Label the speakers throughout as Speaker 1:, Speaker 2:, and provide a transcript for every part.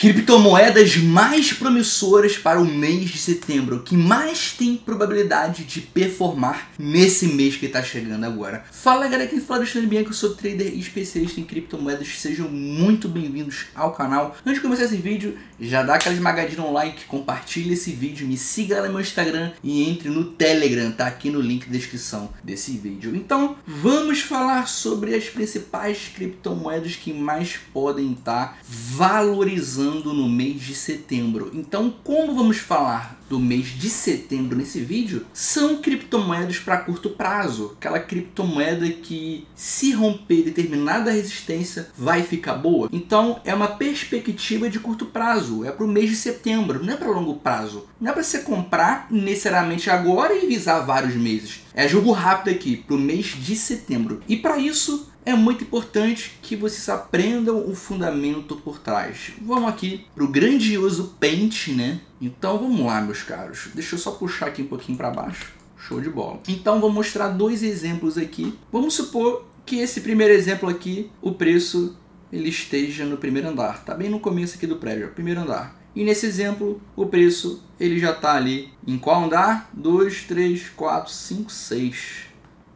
Speaker 1: Criptomoedas mais promissoras para o mês de setembro, que mais tem probabilidade de performar nesse mês que está chegando agora. Fala galera, aqui fala do Bianco, eu sou trader e especialista em criptomoedas, sejam muito bem-vindos ao canal. Antes de começar esse vídeo, já dá aquela esmagadinha no like, compartilha esse vídeo, me siga lá no meu Instagram e entre no Telegram, tá aqui no link da descrição desse vídeo. Então, vamos falar sobre as principais criptomoedas que mais podem estar valorizando no mês de setembro. Então, como vamos falar do mês de setembro nesse vídeo, são criptomoedas para curto prazo. Aquela criptomoeda que, se romper determinada resistência, vai ficar boa. Então, é uma perspectiva de curto prazo. É para o mês de setembro, não é para longo prazo. Não é para você comprar necessariamente agora e visar vários meses. É jogo rápido aqui, para o mês de setembro. E para isso, é muito importante que vocês aprendam o fundamento por trás. Vamos aqui para o grandioso Paint, né? Então vamos lá, meus caros. Deixa eu só puxar aqui um pouquinho para baixo. Show de bola. Então vou mostrar dois exemplos aqui. Vamos supor que esse primeiro exemplo aqui, o preço ele esteja no primeiro andar. Tá bem no começo aqui do prédio, primeiro andar. E nesse exemplo, o preço ele já está ali em qual andar? 2, 3, 4, 5, 6.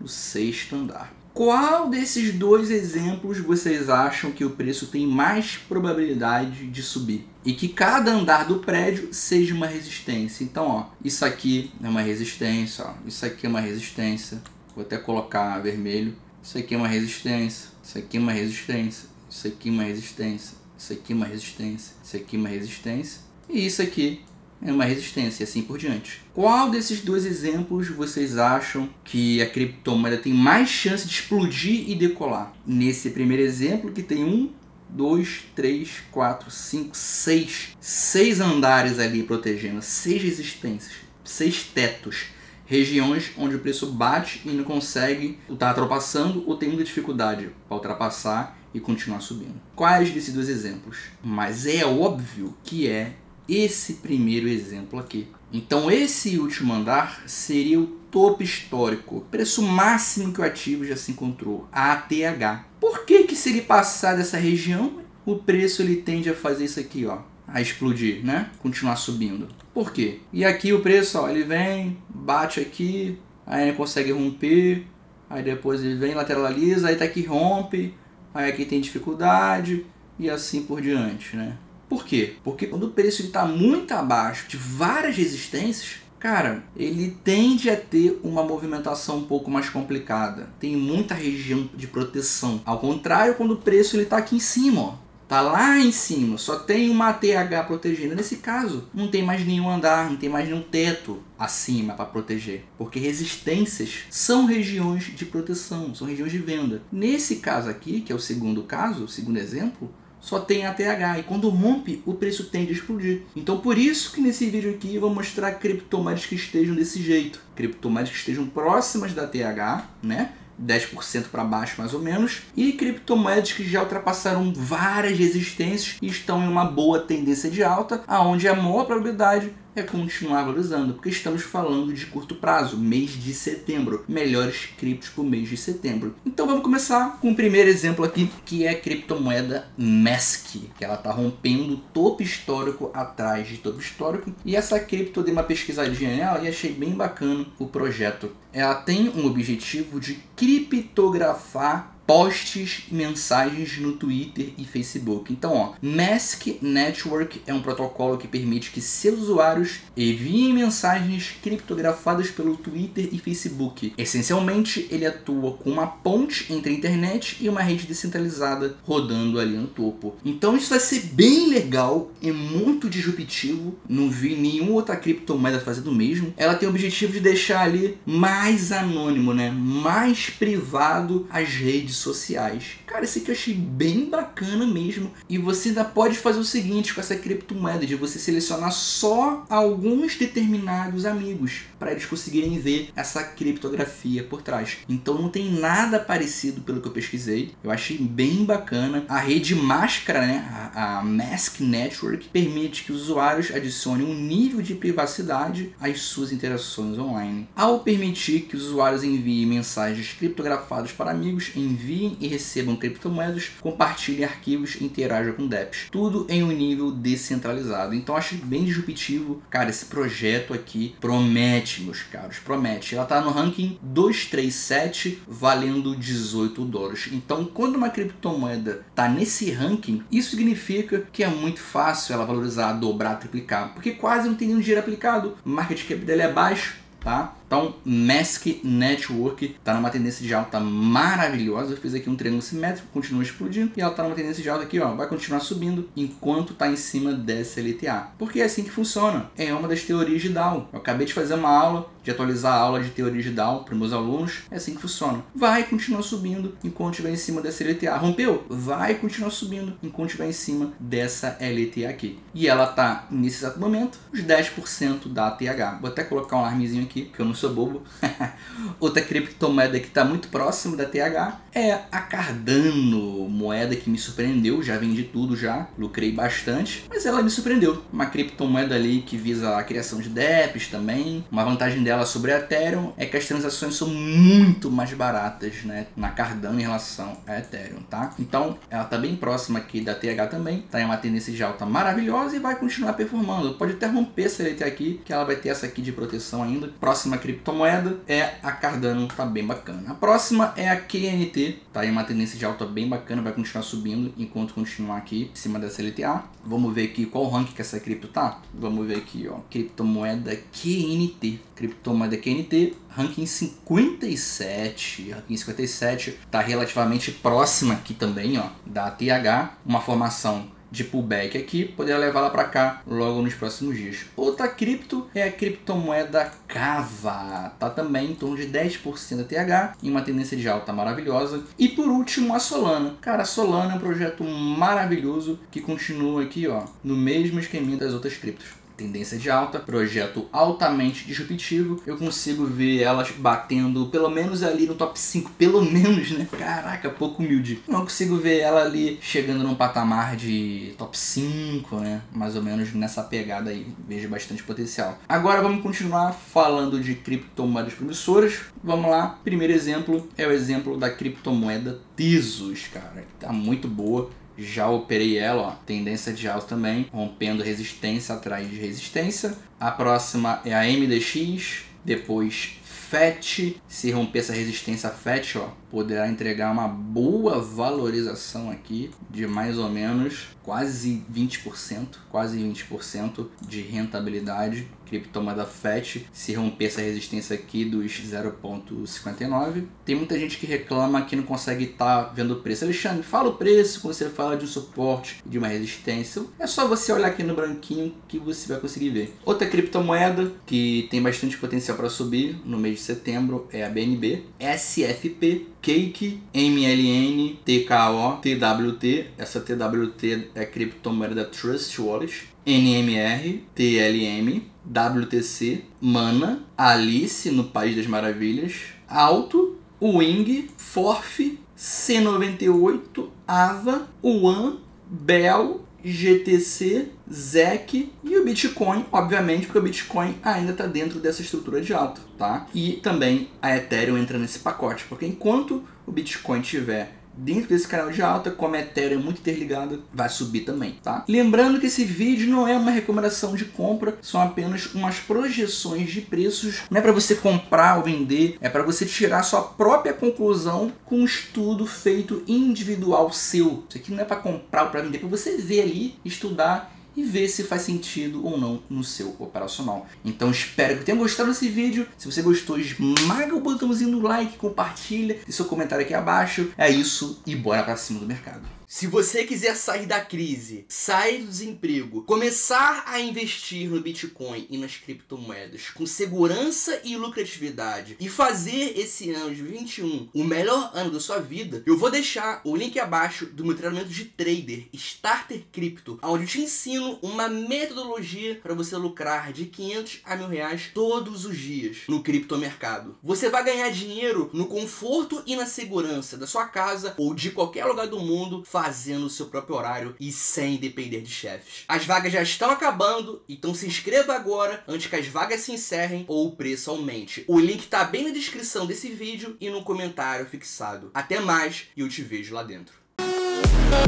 Speaker 1: No sexto andar. Qual desses dois exemplos vocês acham que o preço tem mais probabilidade de subir? E que cada andar do prédio seja uma resistência. Então, ó, isso aqui é uma resistência, ó, isso aqui é uma resistência. Vou até colocar vermelho. Isso aqui é uma resistência, isso aqui é uma resistência, isso aqui é uma resistência, isso aqui é uma resistência, isso aqui é uma resistência. E isso aqui é uma resistência assim por diante. Qual desses dois exemplos vocês acham que a criptomoeda tem mais chance de explodir e decolar? Nesse primeiro exemplo que tem um, dois, três, quatro, cinco, seis, seis andares ali protegendo, seis resistências, seis tetos, regiões onde o preço bate e não consegue, está ultrapassando ou tem muita dificuldade para ultrapassar e continuar subindo. Quais desses dois exemplos? Mas é óbvio que é esse primeiro exemplo aqui. Então esse último andar seria o topo histórico, preço máximo que o ativo já se encontrou, ATH. Por que que se ele passar dessa região, o preço ele tende a fazer isso aqui, ó, a explodir, né? Continuar subindo. Por quê? E aqui o preço, ó, ele vem, bate aqui, aí ele consegue romper, aí depois ele vem, lateraliza, aí tá aqui rompe, aí aqui tem dificuldade e assim por diante, né? Por quê? Porque quando o preço está muito abaixo de várias resistências, cara, ele tende a ter uma movimentação um pouco mais complicada. Tem muita região de proteção. Ao contrário, quando o preço está aqui em cima, ó, tá lá em cima, só tem uma ATH protegendo. Nesse caso, não tem mais nenhum andar, não tem mais nenhum teto acima para proteger, porque resistências são regiões de proteção, são regiões de venda. Nesse caso aqui, que é o segundo caso, o segundo exemplo, só tem ATH e quando rompe o preço tende a explodir. Então por isso que nesse vídeo aqui eu vou mostrar criptomoedas que estejam desse jeito, criptomoedas que estejam próximas da ATH, né? 10% para baixo mais ou menos, e criptomoedas que já ultrapassaram várias resistências e estão em uma boa tendência de alta, aonde a maior probabilidade é continuar valorizando, porque estamos falando de curto prazo, mês de setembro, melhores criptos para o mês de setembro. Então vamos começar com o primeiro exemplo aqui, que é a criptomoeda MESC, que ela está rompendo topo histórico atrás de topo histórico, e essa cripto eu dei uma pesquisadinha nela e achei bem bacana o projeto. Ela tem um objetivo de criptografar posts mensagens no Twitter e Facebook. Então, ó, Mask Network é um protocolo que permite que seus usuários enviem mensagens criptografadas pelo Twitter e Facebook. Essencialmente, ele atua com uma ponte entre a internet e uma rede descentralizada rodando ali no topo. Então, isso vai ser bem legal, é muito disruptivo. Não vi nenhuma outra criptomoeda fazendo o mesmo. Ela tem o objetivo de deixar ali mais anônimo, né? Mais privado as redes redes sociais. Cara, esse aqui eu achei bem bacana mesmo. E você ainda pode fazer o seguinte com essa criptomoeda, de você selecionar só alguns determinados amigos para eles conseguirem ver essa criptografia por trás. Então não tem nada parecido pelo que eu pesquisei. Eu achei bem bacana. A rede máscara, né, a, Mask Network, permite que os usuários adicionem um nível de privacidade às suas interações online. Ao permitir permitir que os usuários enviem mensagens criptografadas para amigos, enviem e recebam criptomoedas, compartilhem arquivos e interajam com dApps. Tudo em um nível descentralizado. Então acho bem disruptivo. Cara, esse projeto aqui promete, meus caros, promete. Ela está no ranking 237, valendo 18 dólares. Então, quando uma criptomoeda está nesse ranking, isso significa que é muito fácil ela valorizar, dobrar, triplicar, porque quase não tem nenhum dinheiro aplicado. O market cap dele é baixo, tá? Então, Mask Network está numa tendência de alta maravilhosa. Eu fiz aqui um triângulo simétrico, continua explodindo. E ela está numa tendência de alta aqui, ó. Vai continuar subindo enquanto está em cima dessa LTA. Porque é assim que funciona. É uma das teorias de Dow. Eu acabei de fazer uma aula, de atualizar a aula de teoria de Dow para meus alunos. É assim que funciona. Vai continuar subindo enquanto estiver em cima dessa LTA. Rompeu? Vai continuar subindo enquanto estiver em cima dessa LTA aqui. E ela está, nesse exato momento, os 10% da TH. Vou até colocar um alarmezinho aqui, que eu não sou sou bobo. Outra criptomoeda que está muito próximo da TH é a Cardano, moeda que me surpreendeu, já vendi tudo já, lucrei bastante, mas ela me surpreendeu. Uma criptomoeda ali que visa a criação de DEPs também. Uma vantagem dela sobre a Ethereum é que as transações são muito mais baratas, né, na Cardano em relação a Ethereum, tá? Então, ela está bem próxima aqui da TH também, tá em uma tendência de alta maravilhosa e vai continuar performando. Pode até romper essa LT aqui, que ela vai ter essa aqui de proteção ainda. Próxima criptomoeda é a Cardano, tá bem bacana. A próxima é a QNT, tá em uma tendência de alta bem bacana, vai continuar subindo enquanto continuar aqui em cima dessa LTA. Vamos ver aqui qual rank que essa cripto tá. Vamos ver aqui, ó, criptomoeda QNT, criptomoeda QNT, ranking 57, ranking 57, tá relativamente próxima aqui também, ó, da TH, uma formação de pullback aqui, poderia levá-la para cá logo nos próximos dias. Outra cripto é a criptomoeda Cava, tá também em torno de 10% da TH, em uma tendência de alta maravilhosa. E por último, a Solana. Cara, a Solana é um projeto maravilhoso que continua aqui, ó, no mesmo esqueminha das outras criptos tendência de alta, projeto altamente disruptivo. Eu consigo ver elas batendo pelo menos ali no top 5, pelo menos, né? Caraca, pouco humilde. Não consigo ver ela ali chegando num patamar de top 5, né? Mais ou menos nessa pegada aí. Vejo bastante potencial. Agora vamos continuar falando de criptomoedas promissoras. Vamos lá. Primeiro exemplo é o exemplo da criptomoeda Tesos, cara. Tá muito boa já operei ela, ó, tendência de alta também, rompendo resistência atrás de resistência. A próxima é a MDX, depois FET, se romper essa resistência FET, ó, poderá entregar uma boa valorização aqui de mais ou menos quase 20%, quase 20% de rentabilidade. Criptomoeda FET, se romper essa resistência aqui dos 0,59. Tem muita gente que reclama que não consegue estar tá vendo o preço. Alexandre, fala o preço quando você fala de um suporte, de uma resistência. É só você olhar aqui no branquinho que você vai conseguir ver. Outra criptomoeda que tem bastante potencial para subir no mês de setembro é a BNB, SFP, Cake, MLN, TKO, TWT. Essa TWT é criptomoeda Trust Wallet. NMR, TLM, WTC, Mana, Alice no País das Maravilhas, Alto, Wing, Forf, C98, Ava, One, Bell, GTC, ZEC e o Bitcoin, obviamente, porque o Bitcoin ainda está dentro dessa estrutura de alta, tá? E também a Ethereum entra nesse pacote, porque enquanto o Bitcoin tiver dentro desse canal de alta, como a Ethereum é muito interligada, vai subir também, tá? Lembrando que esse vídeo não é uma recomendação de compra, são apenas umas projeções de preços. Não é para você comprar ou vender, é para você tirar sua própria conclusão com um estudo feito individual seu. Isso aqui não é para comprar ou para vender, é para você ver ali, estudar e ver se faz sentido ou não no seu operacional. Então espero que tenham gostado desse vídeo. Se você gostou, esmaga o botãozinho do like, compartilha e seu comentário aqui abaixo. É isso e bora para cima do mercado. Se você quiser sair da crise, sair do desemprego, começar a investir no Bitcoin e nas criptomoedas com segurança e lucratividade e fazer esse ano de 21 o melhor ano da sua vida, eu vou deixar o link abaixo do meu treinamento de trader Starter Crypto, onde eu te ensino uma metodologia para você lucrar de 500 a mil reais todos os dias no criptomercado. Você vai ganhar dinheiro no conforto e na segurança da sua casa ou de qualquer lugar do mundo fazendo o seu próprio horário e sem depender de chefes. As vagas já estão acabando, então se inscreva agora antes que as vagas se encerrem ou o preço aumente. O link tá bem na descrição desse vídeo e no comentário fixado. Até mais e eu te vejo lá dentro. We'll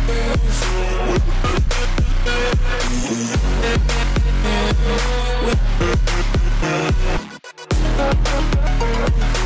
Speaker 1: be right back.